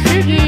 Ziggy.